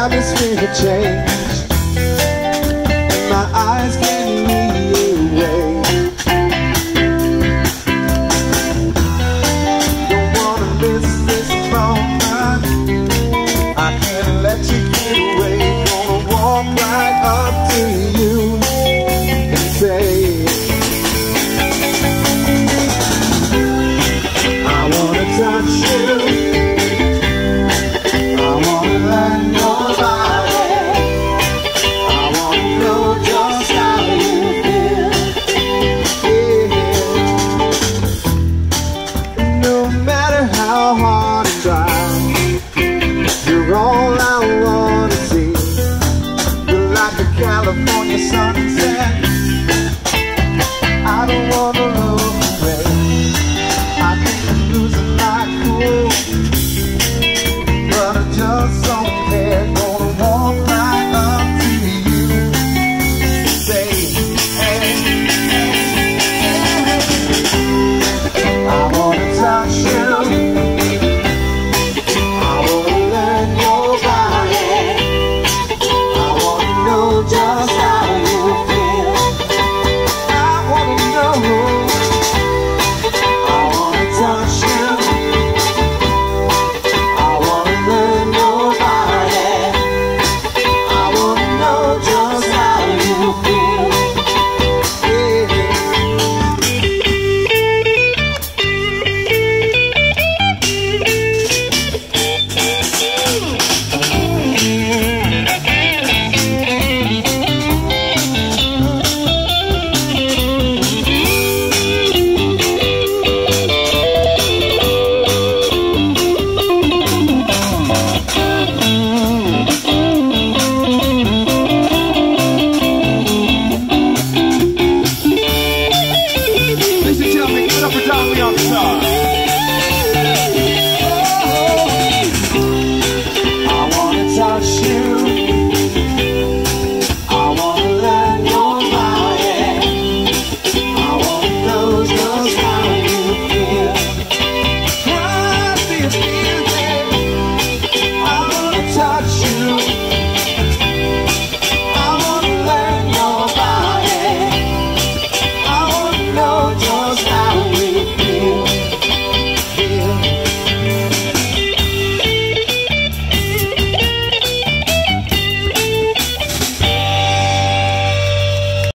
atmosphere change shine.